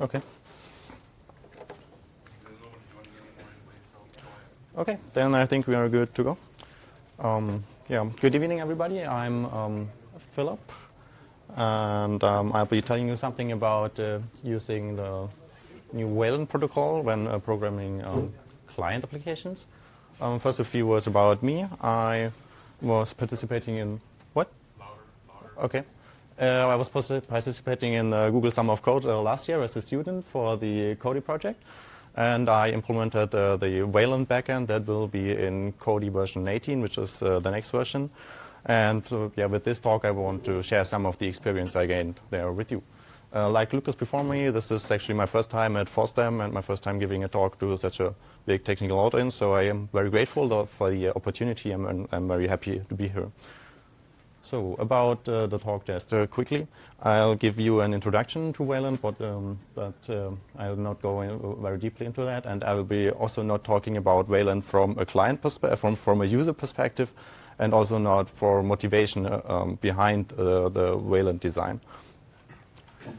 Okay. Okay, then I think we are good to go. Um, yeah, good evening, everybody. I'm um, Philip, and um, I'll be telling you something about uh, using the new Wayland protocol when uh, programming um, client applications. Um, first, a few words about me. I was participating in what? Okay. Uh, I was participating in uh, Google Summer of Code uh, last year as a student for the Kodi project. And I implemented uh, the Wayland backend that will be in Kodi version 18, which is uh, the next version. And uh, yeah, with this talk, I want to share some of the experience I gained there with you. Like Lucas before me, this is actually my first time at FOSDEM and my first time giving a talk to such a big technical audience. So I am very grateful for the opportunity and I'm very happy to be here. So about uh, the talk just uh, quickly, I'll give you an introduction to Wayland, but, um, but uh, I'll not go in very deeply into that, and I will be also not talking about Wayland from a client perspective, from, from a user perspective, and also not for motivation uh, um, behind uh, the Wayland design.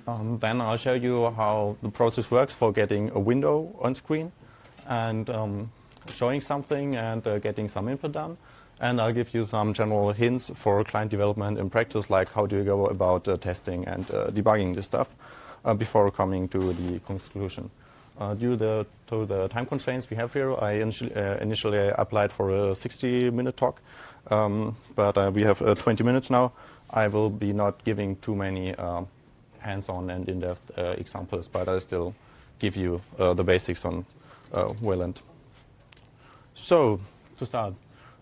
Um, then I'll show you how the process works for getting a window on screen and um, showing something and uh, getting some input done. And I'll give you some general hints for client development in practice, like how do you go about uh, testing and uh, debugging this stuff uh, before coming to the conclusion. Uh, due the, to the time constraints we have here, I initially, uh, initially applied for a 60-minute talk, um, but uh, we have 20 minutes now. I will be not giving too many hands-on and in-depth examples, but I'll still give you the basics on Wayland. So, to start,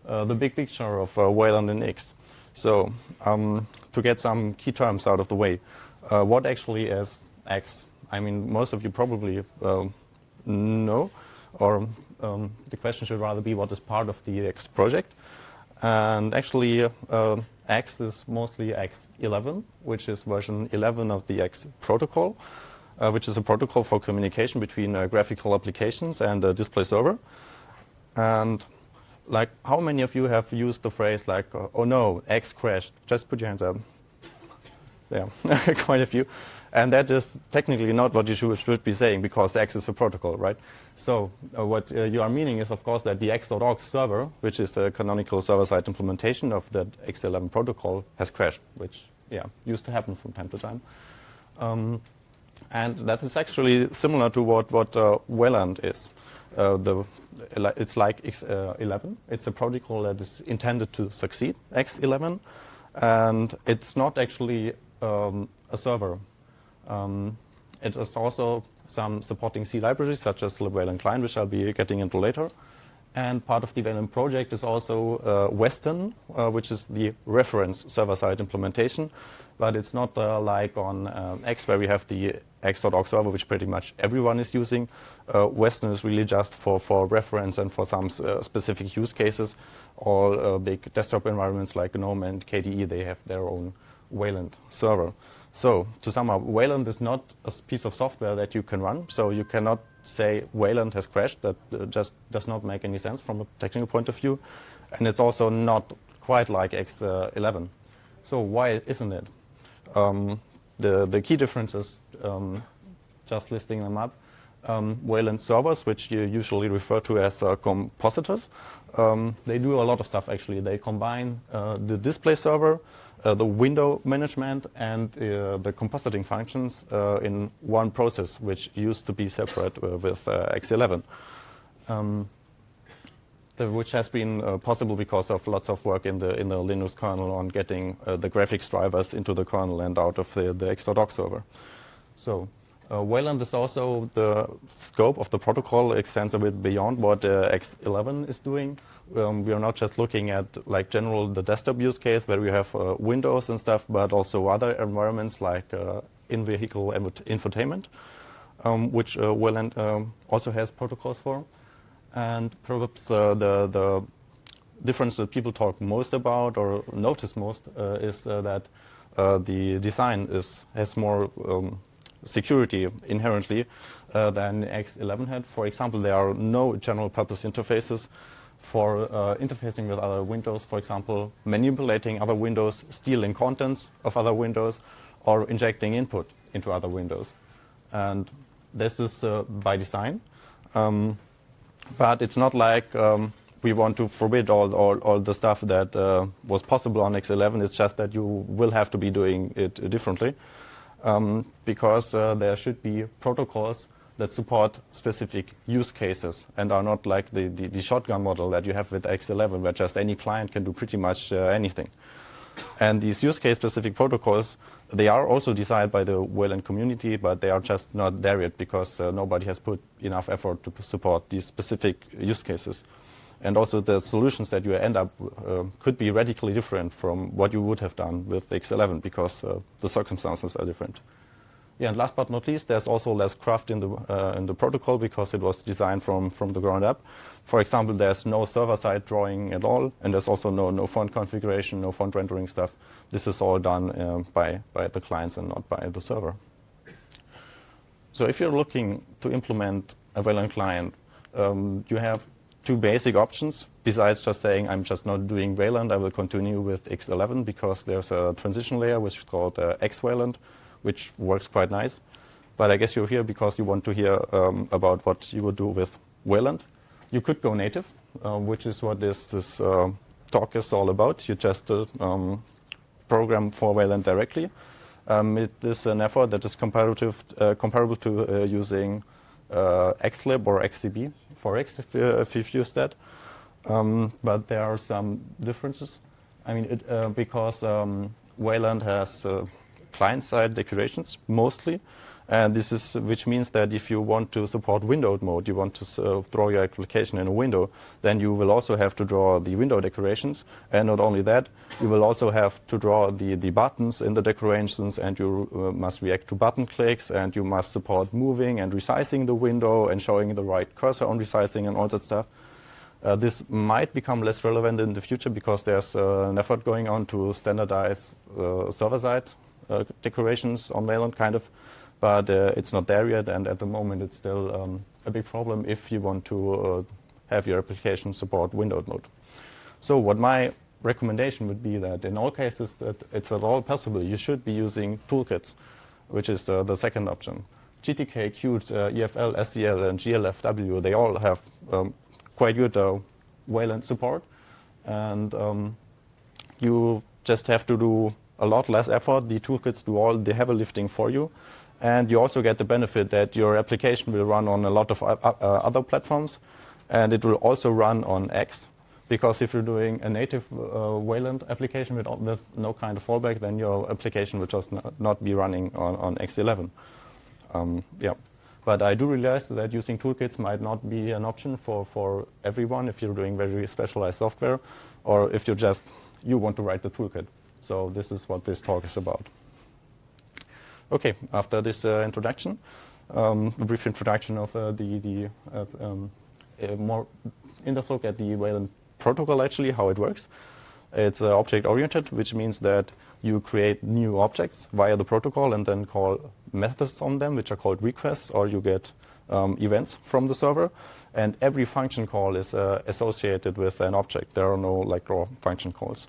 the big picture of uh, Wayland and X. So um, to get some key terms out of the way, uh, what actually is X? I mean, most of you probably um, know, or um, the question should rather be what is part of the X project. And actually, uh, X is mostly X11, which is version 11 of the X protocol, uh, which is a protocol for communication between uh, graphical applications and a display server. And like how many of you have used the phrase like, uh, oh no, X crashed? Just put your hands up. Yeah, quite a few. And that is technically not what you should, be saying because X is a protocol, right? So uh, what uh, you are meaning is, of course, that the X.org server, which is the canonical server-side implementation of that X11 protocol, has crashed, which yeah used to happen from time to time. Um, and that is actually similar to what, what uh, is. Uh, the it's like X11. It's a protocol that is intended to succeed X11, and it's not actually um, a server. Um, it is also some supporting C libraries such as Wayland Client, which I'll be getting into later. And part of the Wayland project is also uh, Weston, uh, which is the reference server-side implementation. But it's not uh, like on uh, X where we have the X.org server, which pretty much everyone is using. Uh, Weston is really just for, for reference and for some uh, specific use cases. All uh, big desktop environments like GNOME and KDE, they have their own Wayland server. So to sum up, Wayland is not a piece of software that you can run. So you cannot say Wayland has crashed. That uh, just does not make any sense from a technical point of view. And it's also not quite like X11. So why isn't it? Um, the, the key differences, um, just listing them up, um, Wayland servers, which you usually refer to as uh, compositors, um, they do a lot of stuff actually. They combine uh, the display server, uh, the window management, and uh, the compositing functions uh, in one process, which used to be separate uh, with X11. Um, which has been uh, possible because of lots of work in the in the Linux kernel on getting uh, the graphics drivers into the kernel and out of the, the X.org server. So uh, Wayland is also the scope of the protocol extends a bit beyond what uh, X11 is doing. Um, we are not just looking at like general the desktop use case where we have uh, Windows and stuff, but also other environments like uh, in-vehicle infotainment, um, which Wayland um, also has protocols for. And perhaps uh, the, the difference that people talk most about or notice most uh, is uh, that uh, the design is, has more um, security inherently uh, than X11 had. For example, there are no general purpose interfaces for uh, interfacing with other windows, for example, manipulating other windows, stealing contents of other windows, or injecting input into other windows. And this is uh, by design. Um, but it's not like um, we want to forbid all, all, all the stuff that uh, was possible on X11. It's just that you will have to be doing it differently um, because uh, there should be protocols that support specific use cases and are not like the, the, the, shotgun model that you have with X11 where just any client can do pretty much uh, anything. And these use case specific protocols, they are also designed by the Wayland community, but they are just not there yet because uh, nobody has put enough effort to support these specific use cases. And also the solutions that you end up uh, could be radically different from what you would have done with X11 because uh, the circumstances are different. Yeah, and last but not least, there's also less craft in the uh, in the protocol because it was designed from from the ground up. For example, there's no server-side drawing at all, and there's also no no font configuration, no font rendering stuff. This is all done uh, by by the clients and not by the server. So if you're looking to implement a Wayland client, um, you have two basic options besides just saying I'm just not doing Wayland. I will continue with X11 because there's a transition layer which is called uh, X Wayland, which works quite nice. But I guess you're here because you want to hear um, about what you would do with Wayland. You could go native, uh, which is what this, this uh, talk is all about. You just uh, um, program for Wayland directly. Um, it is an effort that is comparative, uh, comparable to uh, using Xlib or XCB for X if, if you've used that. Um, but there are some differences. I mean, it, because um, Wayland has client-side decorations mostly. And this is, which means that if you want to support windowed mode, you want to uh, draw your application in a window, then you will also have to draw the window decorations. And not only that, you will also have to draw the, the buttons in the decorations and you uh, must react to button clicks and you must support moving and resizing the window and showing the right cursor on resizing and all that stuff. Uh, this might become less relevant in the future because there's uh, an effort going on to standardize uh, server-side uh, decorations on Wayland, kind of, but uh, it's not there yet, and at the moment it's still um, a big problem if you want to uh, have your application support windowed mode. So what my recommendation would be that in all cases that it's at all possible, you should be using toolkits, which is the second option. GTK, Qt, uh, EFL, SDL, and GLFW, they all have um, quite good uh, Wayland support. And um, you just have to do a lot less effort. The toolkits do all the heavy lifting for you. And you also get the benefit that your application will run on a lot of uh, other platforms. And it will also run on X. Because if you're doing a native uh, Wayland application with, with, no kind of fallback, then your application will just not be running on, on X11. Um, yeah. But I do realize that using toolkits might not be an option for, for everyone if you're doing very specialized software or if you just you want to write the toolkit. So this is what this talk is about. Okay, after this uh, introduction, um, a brief introduction of uh, the, the uh, um, more in-depth look at the Wayland protocol, actually, how it works. It's object-oriented, which means that you create new objects via the protocol and then call methods on them, which are called requests, or you get um, events from the server. And every function call is uh, associated with an object. There are no like raw function calls.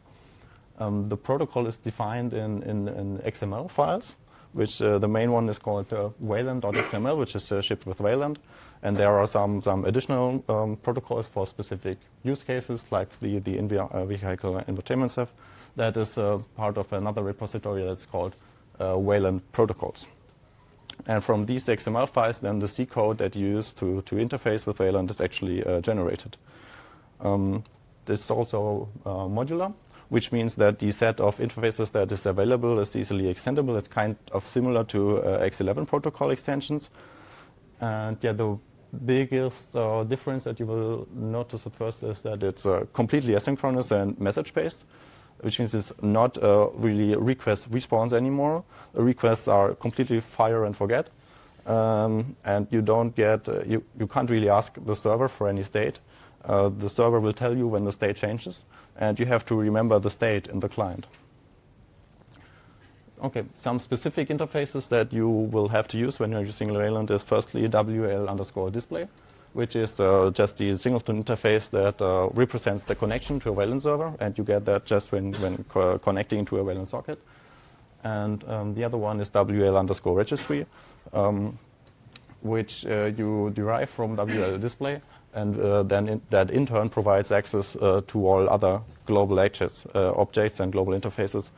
Um, the protocol is defined in, in, in XML files, which uh, the main one is called uh, Wayland.xml, which is uh, shipped with Wayland. And there are some, some additional um, protocols for specific use cases, like the, the in-vehicle uh, infotainment stuff. That is uh, part of another repository that's called uh, Wayland protocols. And from these XML files, then the C code that you use to, to interface with Wayland is actually generated. Um, this is also modular which means that the set of interfaces that is available is easily extendable. It's kind of similar to uh, X11 protocol extensions. And yeah, the biggest uh, difference that you will notice at first is that it's uh, completely asynchronous and message-based, which means it's not uh, really request response anymore. The requests are completely fire and forget. Um, and you don't get, uh, you, you can't really ask the server for any state. Uh, the server will tell you when the state changes and you have to remember the state in the client. Okay, some specific interfaces that you will have to use when you're using Wayland is firstly WL underscore display, which is uh, just the singleton interface that uh, represents the connection to a Wayland server, and you get that just when, when co connecting to a Wayland socket. And um, the other one is WL underscore registry, um, which uh, you derive from WL display, and uh, then in, that in turn provides access uh, to all other global objects, uh, objects and global interfaces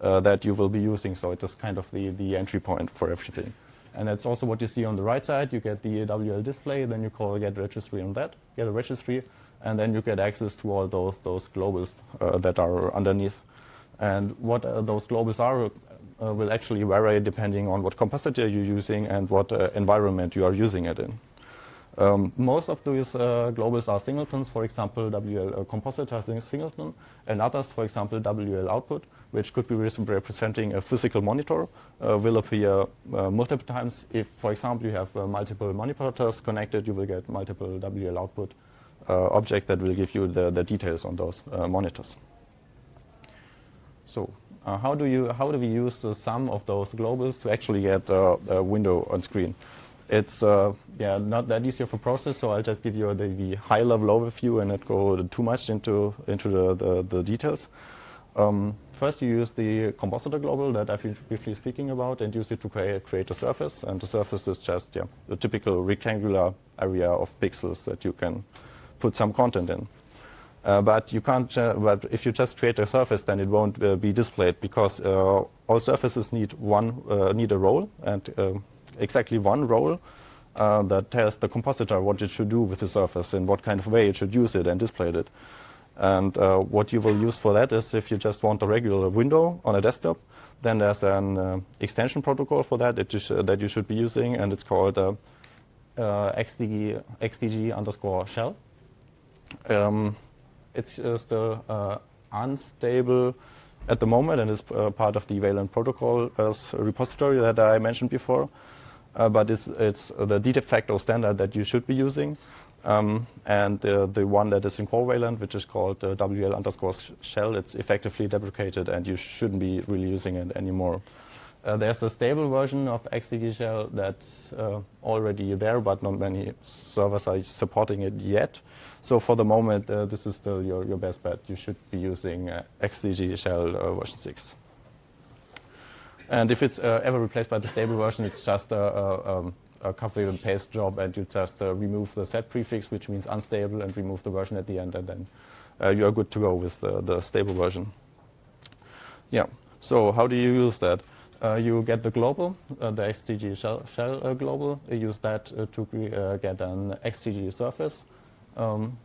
uh, that you will be using. So it is kind of the, the entry point for everything. And that's also what you see on the right side. You get the WL display, then you call get registry on that, get a registry, and then you get access to all those, those globals uh, that are underneath. And what uh, those globals are will actually vary depending on what compositor you're using and what environment you are using it in. Um, most of these uh, globals are singletons, for example, WL uh, compositor singleton, and others, for example, WL output, which could be representing a physical monitor, uh, will appear uh, multiple times. If, for example, you have uh, multiple monitors connected, you will get multiple WL output uh, objects that will give you the, the details on those monitors. So how, do you, how do we use the sum of those globals to actually get a window on screen? It's uh, yeah not that easy of a process, so I'll just give you the, the high-level overview and not go too much into into the, the, the details. Um, first, you use the compositor global that I've been briefly speaking about and use it to create, create a surface. And the surface is just yeah, a typical rectangular area of pixels that you can put some content in. Uh, but you can't. Uh, but if you just create a surface, then it won't uh, be displayed because uh, all surfaces need one uh, need a role, and um, exactly one role uh, that tells the compositor what it should do with the surface, in what kind of way it should use it and display it. And uh, what you will use for that is if you just want a regular window on a desktop, then there's an uh, extension protocol for that that you, that you, should be using, and it's called uh, uh, XDG, XDG underscore shell. Um, it's uh, still unstable at the moment and is part of the Wayland protocol repository that I mentioned before uh, but it's, it's the de facto standard that you should be using. Um, and uh, the one that is in Wayland, which is called uh, WL underscore shell, it's effectively deprecated and you shouldn't be really using it anymore. Uh, there's a stable version of XDG shell that's uh, already there, but not many servers are supporting it yet. So for the moment, uh, this is still your, your best bet. You should be using uh, XDG shell version 6. And if it's uh, ever replaced by the stable version, it's just a, a, um, a copy and paste job, and you just uh, remove the set prefix, which means unstable, and remove the version at the end, and then uh, you are good to go with the, the stable version. Yeah. So how do you use that? Uh, you get the global, uh, the XDG shell, shell uh, global. You use that to get an XDG surface um,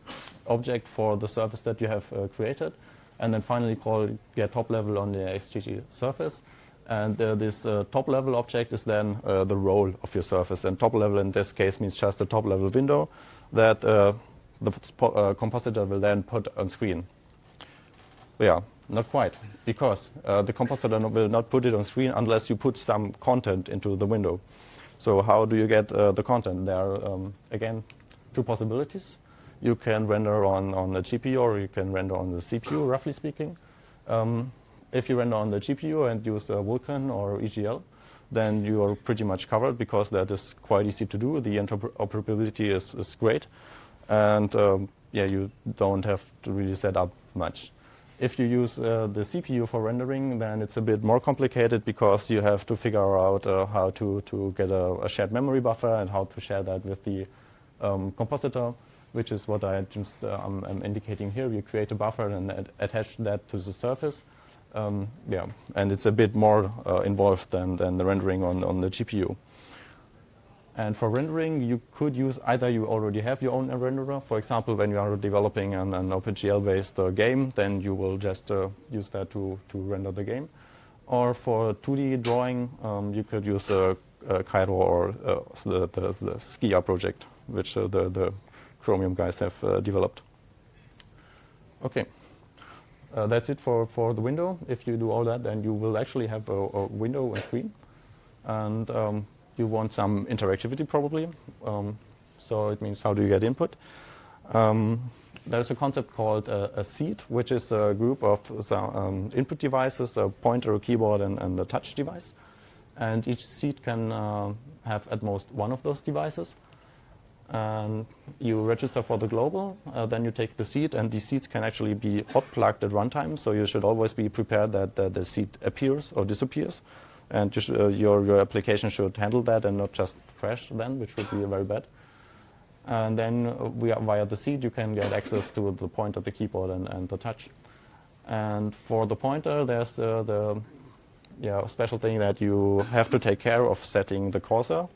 object for the surface that you have created, and then finally call get top level on the XDG surface. And uh, this uh, top level object is then uh, the role of your surface. And top level in this case means just a top level window that uh, the uh, compositor will then put on screen. Yeah, not quite, because uh, the compositor will not put it on screen unless you put some content into the window. So how do you get the content? There are, um, again, two possibilities. You can render on, on the GPU or you can render on the CPU, roughly speaking. Um, if you render on the GPU and use uh, Vulkan or EGL, then you are pretty much covered because that is quite easy to do. The interoperability is, is great. And um, yeah, you don't have to really set up much. If you use uh, the CPU for rendering, then it's a bit more complicated because you have to figure out uh, how to, to get a, a, shared memory buffer and how to share that with the um, compositor, which is what I just uh, I'm, I'm indicating here. You create a buffer and attach that to the surface. Um, yeah, and it's a bit more uh, involved than, than the rendering on, on the GPU. And for rendering, you could use either you already have your own renderer. For example, when you are developing an, an OpenGL-based uh, game, then you will just uh, use that to, to render the game. Or for 2D drawing, um, you could use uh, uh Cairo or uh, the, the, the, Skia project, which uh, the, the Chromium guys have developed. Okay. Uh, that's it for, for the window. If you do all that, then you will actually have a, a window and screen. And um, you want some interactivity probably. Um, so it means how do you get input? Um, there's a concept called uh, a seat, which is a group of um, input devices, a pointer, a keyboard, and, and, a touch device. And each seat can uh, have at most one of those devices and you register for the global, uh, then you take the seat, and these seats can actually be hot plugged at runtime, so you should always be prepared that, that the seat appears or disappears. and you uh, your your application should handle that and not just crash then, which would be very bad. And then via, via the seat, you can get access to the pointer, the keyboard, and, and the touch. And for the pointer, there's uh, the yeah, special thing that you have to take care of setting the cursor.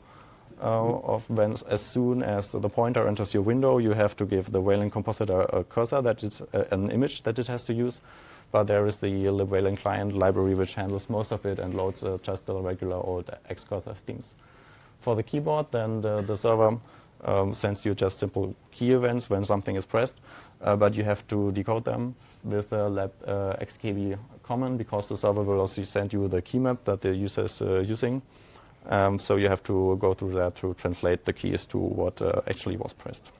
Uh, of when as soon as the pointer enters your window, you have to give the Wayland compositor a cursor that is uh, an image that it has to use. But there is the libwayland client library which handles most of it and loads uh, just the regular old Xcursor things. For the keyboard, then the, the server um, sends you just simple key events when something is pressed, uh, but you have to decode them with a lab uh, XKB common because the server will also send you the key map that the user is uh, using. Um, so you have to go through that to translate the keys to what uh, actually was pressed.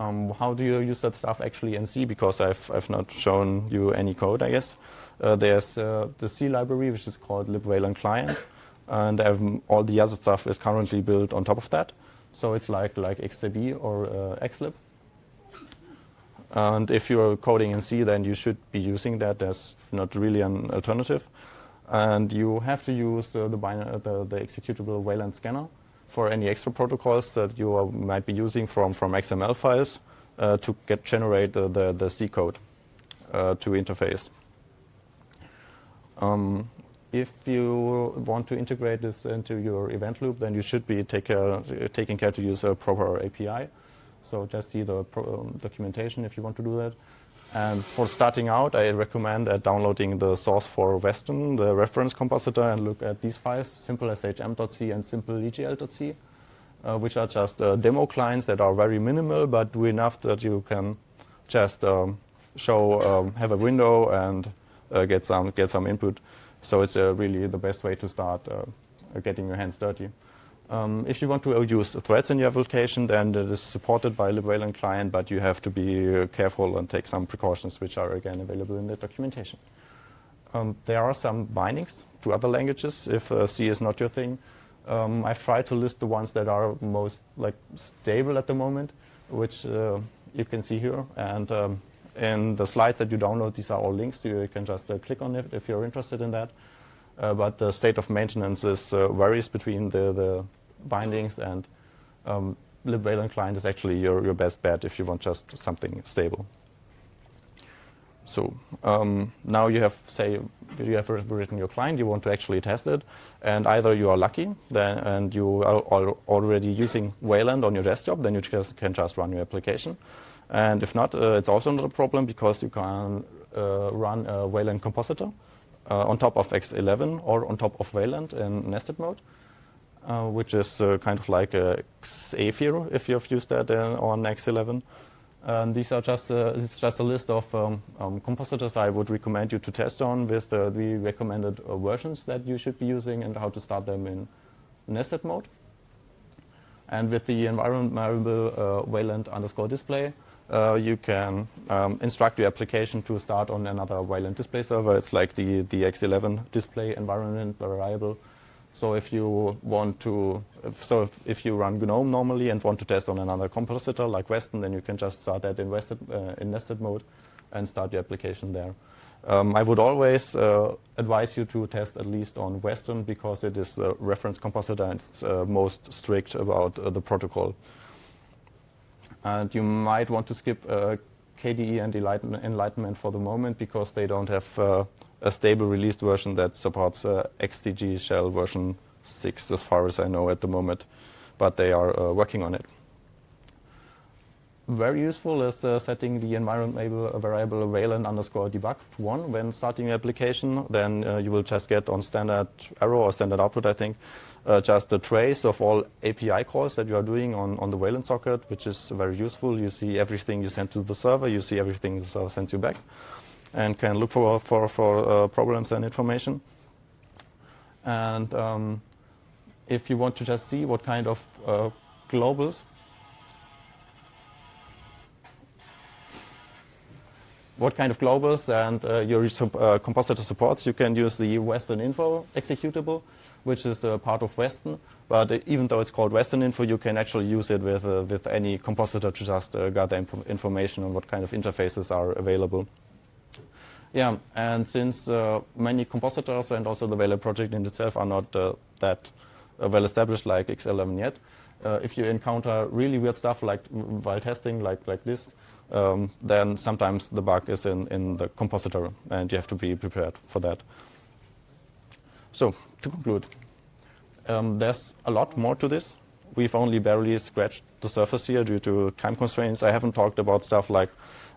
Um, how do you use that stuff actually in C? Because I've, I've not shown you any code, I guess. Uh, there's uh, the C library, which is called libwayland client, and um, all the other stuff is currently built on top of that. So it's like, like XCB or uh, XLib. And if you're coding in C, then you should be using that. There's not really an alternative. And you have to use uh, the, the, the, executable Wayland scanner for any extra protocols that you uh, might be using from, from XML files uh, to get generate the, the, the C code uh, to interface. Um, if you want to integrate this into your event loop, then you should be take care, taking care to use a proper API. So just see the um, documentation if you want to do that. And for starting out, I recommend uh, downloading the source for Weston, the reference compositor, and look at these files, simple.shm.c and simple.egl.c, uh, which are just uh, demo clients that are very minimal, but do enough that you can just um, show, um, have a window and uh, get some get some input. So it's uh, really the best way to start uh, getting your hands dirty. Um, if you want to use threads in your application, then it is supported by libwayland client, but you have to be careful and take some precautions, which are again available in the documentation. Um, there are some bindings to other languages if uh, C is not your thing. Um, I've tried to list the ones that are most like stable at the moment, which uh, you can see here. And um, in the slides that you download, these are all links. You can just uh, click on it if you're interested in that. Uh, but the state of maintenance is, uh, varies between the, the bindings and um, libwayland client is actually your, your best bet if you want just something stable. So um, now you have, say, you have written your client, you want to actually test it, and either you are lucky then, and you are already using Wayland on your desktop, then you just, can just run your application. And if not, uh, it's also not a problem because you can uh, run a Wayland compositor uh, on top of X11 or on top of Wayland in nested mode. Uh, which is uh, kind of like a Xephyr if you've used that on X11. And these are just uh, this is just a list of um, um, compositors I would recommend you to test on with uh, the recommended uh, versions that you should be using and how to start them in nested mode. And with the environment variable uh, Wayland underscore display, you can um, instruct your application to start on another Wayland display server. It's like the, the X11 display environment variable so if you want to, so if, if, you run GNOME normally and want to test on another compositor like Weston, then you can just start that in, uh, in nested mode and start your application there. Um, I would always uh, advise you to test at least on Weston because it is a reference compositor and it's uh, most strict about uh, the protocol. And you might want to skip uh, KDE and Enlightenment for the moment because they don't have uh, a stable released version that supports uh, XDG shell version 6 as far as I know at the moment, but they are uh, working on it. Very useful is uh, setting the environment variable Wayland underscore debug to 1 when starting your application. Then uh, you will just get on standard error or standard output, I think, uh, just a trace of all API calls that you are doing on, on the Wayland socket, which is very useful. You see everything you send to the server, you see everything the server sends you back and can look for, for, for uh, problems and information. And um, if you want to just see what kind of uh, globals what kind of globals and uh, your uh, compositor supports, you can use the Weston Info executable, which is a part of Weston. But even though it's called Weston Info, you can actually use it with, uh, with any compositor to just gather information on what kind of interfaces are available. Yeah, and since uh, many compositors and also the Wayland project in itself are not uh, that uh, well established like X11 yet, if you encounter really weird stuff like while testing, like like this, um, then sometimes the bug is in, in the compositor, and you have to be prepared for that. So to conclude, um, there's a lot more to this. We've only barely scratched the surface here due to time constraints. I haven't talked about stuff like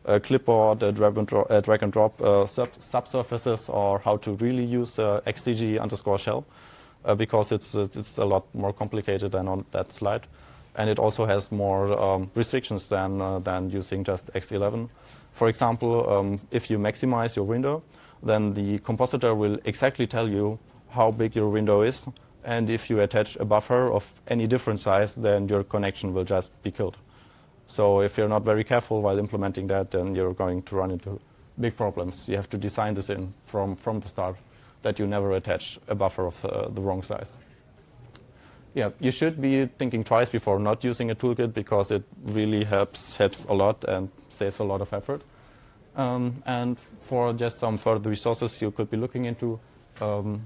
clipboard, uh, drag and, uh, drag and drop uh, sub subsurfaces, or how to really use uh, XDG underscore shell, uh, because it's it's a lot more complicated than on that slide, and it also has more um, restrictions than than using just X11. For example, um, if you maximize your window, then the compositor will exactly tell you how big your window is, and if you attach a buffer of any different size, then your connection will just be killed. So if you're not very careful while implementing that, then you're going to run into big problems. You have to design this in from, from the start that you never attach a buffer of uh, the wrong size. Yeah, you should be thinking twice before not using a toolkit because it really helps helps a lot and saves a lot of effort. Um, and for just some further resources you could be looking into, um,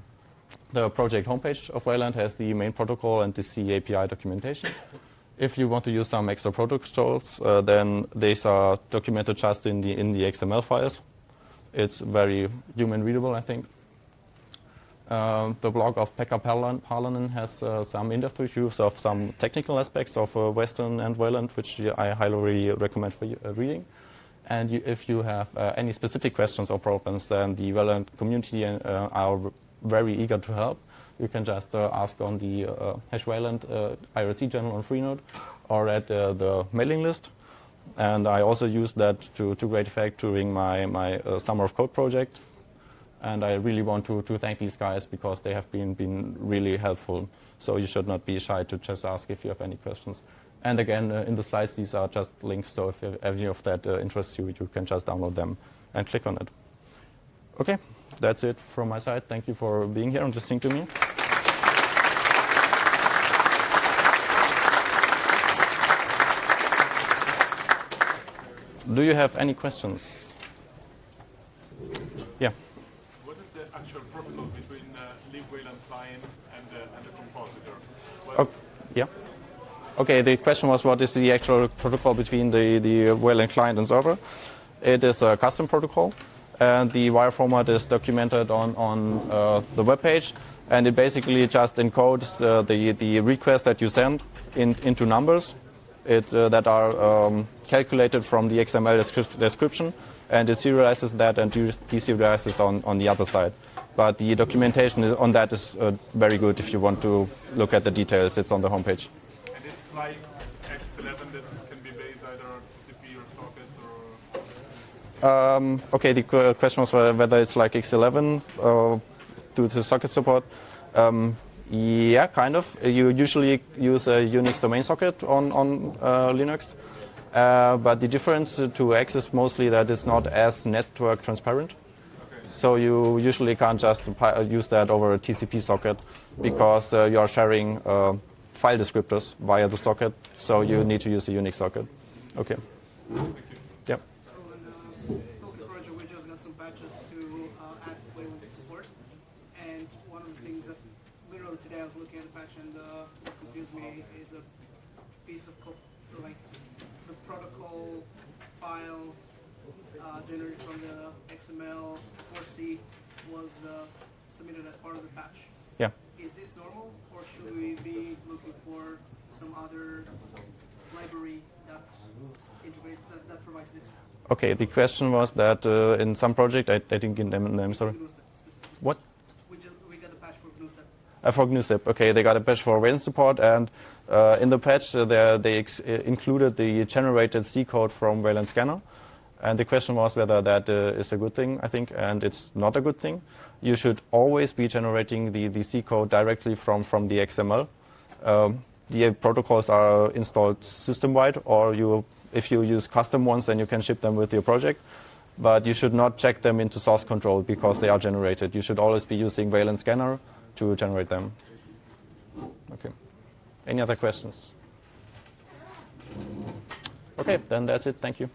the project homepage of Wayland has the main protocol and the C API documentation. If you want to use some extra protocols, uh, then these are documented just in the, in the XML files. It's very human readable, I think. Uh, the blog of Pekka Paalanen has uh, some in-depth reviews of some technical aspects of uh, Weston and Wayland, which I highly recommend for you, uh, reading. And you, if you have uh, any specific questions or problems, then the Wayland community are very eager to help you can just uh, ask on the uh, Hash uh, IRC channel on Freenode or at the mailing list. And I also use that to, to great effect during my, my Summer of Code project. And I really want to, to thank these guys because they have been, been really helpful. So you should not be shy to just ask if you have any questions. And again, uh, in the slides, these are just links. So if any of that uh, interests you, you can just download them and click on it. Okay that's it from my side. Thank you for being here and listening to me. Do you have any questions? Yeah. What is the actual protocol between uh, libwayland client and, uh, and the compositor? Oh, yeah. Okay, the question was what is the actual protocol between the, the Wayland client and server? It is a custom protocol and the wire format is documented on, on uh, the web page and it basically just encodes uh, the, the request that you send in, into numbers it, uh, that are um, calculated from the XML descri description and it serializes that and deserializes on, on the other side. But the documentation is, on that is uh, very good if you want to look at the details. It's on the homepage. And it's like X11 that Um, okay, the question was whether it's like X11 uh, due to socket support. Um, yeah, kind of. You usually use a Unix domain socket on, on uh, Linux. Uh, but the difference to X is mostly that it's not as network transparent. Okay. So you usually can't just use that over a TCP socket because uh, you are sharing uh, file descriptors via the socket. So you need to use a Unix socket. Okay. Tokyo project, we just got some patches to uh, add Wayland support. And one of the things that literally today I was looking at the patch and uh, what confused me is a piece of code, like the protocol file uh, generated from the XML 4C was uh, submitted as part of the patch. Yeah. Is this normal, or should we be looking for some other library that integrate that, that provides this? Okay, the question was that uh, in some project, I, I didn't get them name, sorry. What? We, just, we got the patch for GNUstep. Uh, for GNUstep, okay, they got a patch for Wayland support, and uh, in the patch uh, they uh, included the generated C code from Wayland Scanner. And the question was whether that uh, is a good thing, I think, and it's not a good thing. You should always be generating the, the C code directly from, from the XML. Um, the protocols are installed system-wide, or you if you use custom ones, then you can ship them with your project. But you should not check them into source control because they are generated. You should always be using Wayland Scanner to generate them. Okay. Any other questions? Okay, then that's it. Thank you.